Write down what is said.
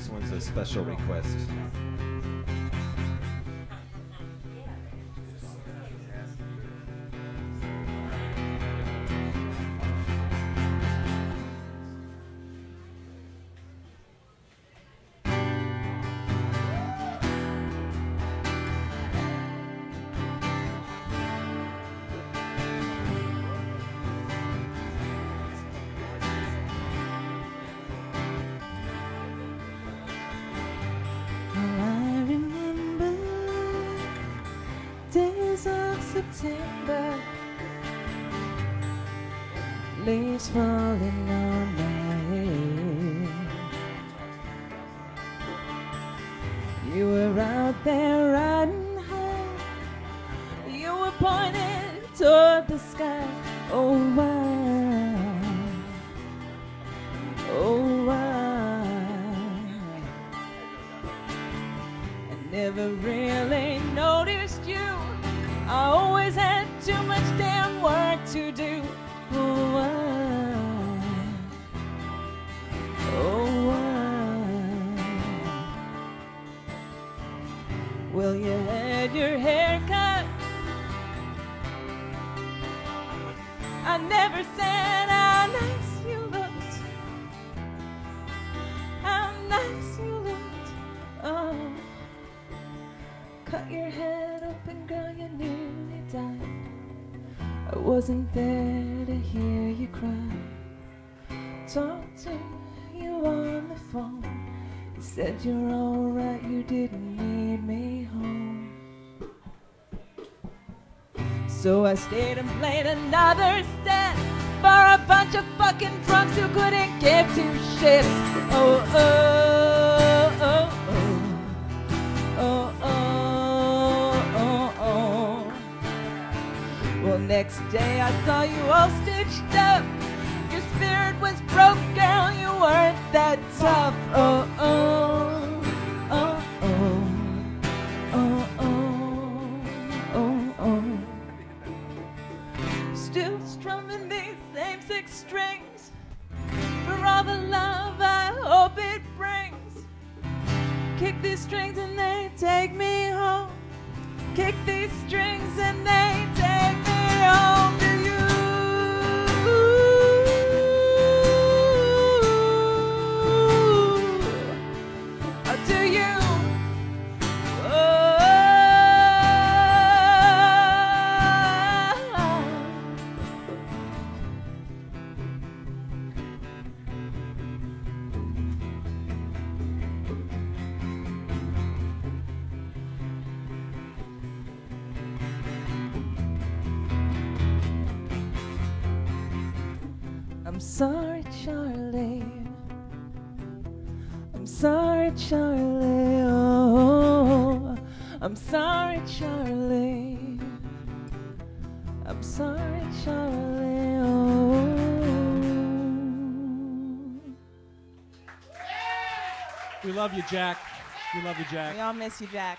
This one's a special request. September, leaves falling on my head. You were out there riding high, you were pointed toward the sky. Oh, why? Oh, why? I never really noticed much damn work to do. Oh, why? Oh, uh. why? Well, you had your hair cut. I never said how nice you looked. How nice you looked. Oh. Cut your head open, girl, you died. I wasn't there to hear you cry. Talked to you on the phone. You said you're alright, you didn't need me home. So I stayed and played another set for a bunch of fucking drunks who couldn't give two shits. Oh, oh, Well, next day I saw you all stitched up. Your spirit was broke, girl. You weren't that tough. Oh, oh, oh, oh. Oh, oh, oh, oh. Still strumming these same six strings for all the love I hope it brings. Kick these strings and they take me home. Kick these strings and they I'm sorry, Charley. I'm sorry, Charley. Oh, I'm sorry, Charley. I'm sorry, Charley. Oh. We love you, Jack. We love you, Jack. We all miss you, Jack.